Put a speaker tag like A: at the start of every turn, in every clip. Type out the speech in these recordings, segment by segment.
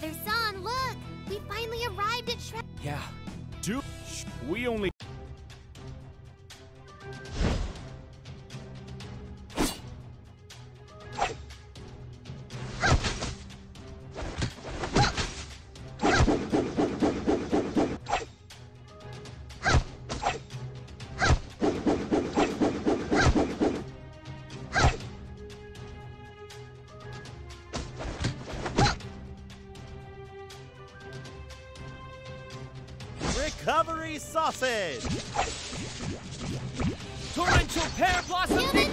A: Zahn, look! We finally arrived at.
B: Yeah. Dude, we only.
C: Sausage!
B: Torrential pear blossom.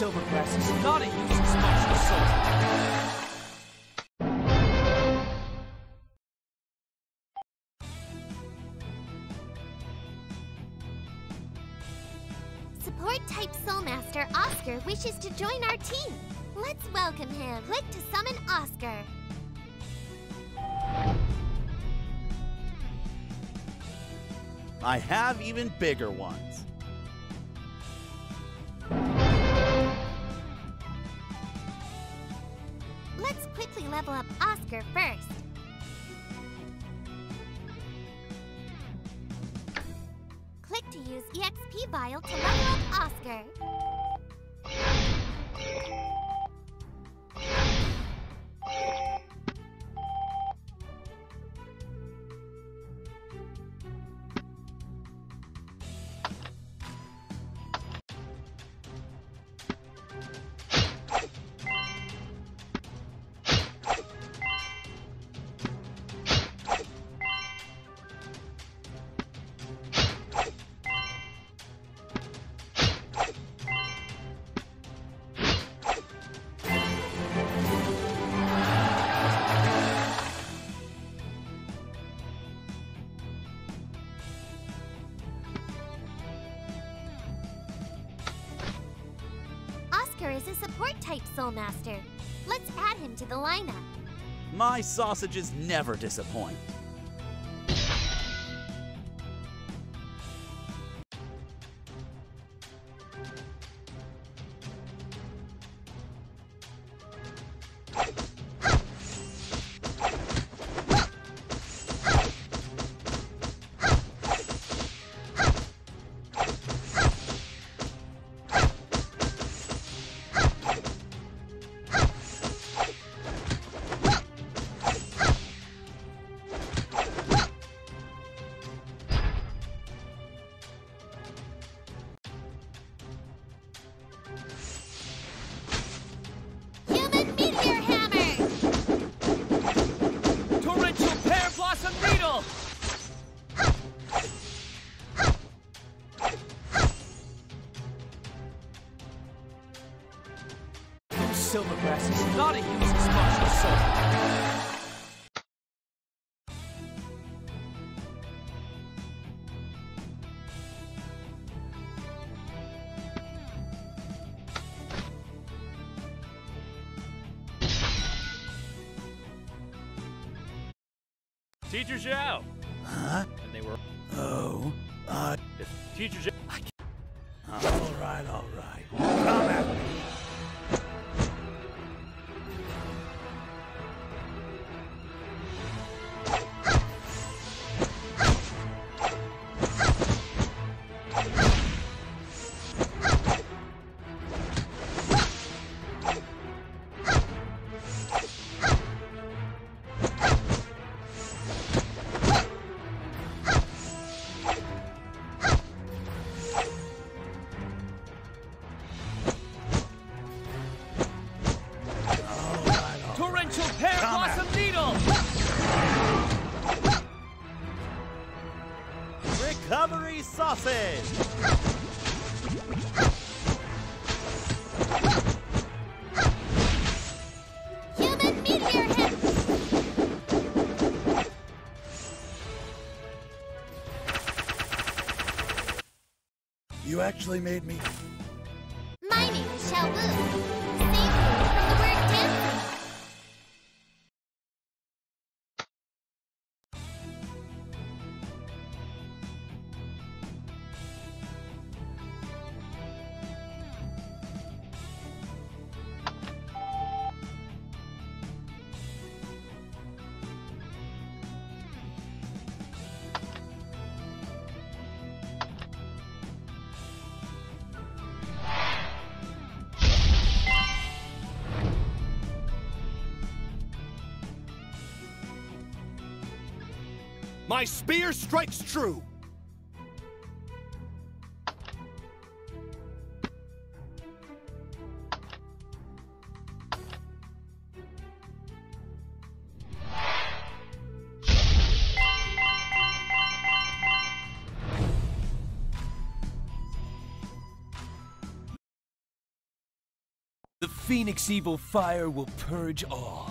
B: Silvergrass is not a useless special soul.
A: Support type Soul Master Oscar wishes to join our team. Let's welcome him. Click to summon Oscar.
C: I have even bigger ones.
A: Quickly level up Oscar first. Click to use EXP Vial to level up Oscar. Type Soul Master. Let's add him to the lineup.
C: My sausages never disappoint.
B: Silvergrass is not a useless special soul. Teacher Zhao.
C: Huh?
B: And they were.
C: Oh, uh,
B: Teacher Zhao.
C: all right, all right. You actually made me.
A: My name is Xiao Wu.
B: My spear strikes true!
D: The Phoenix Evil Fire will purge all.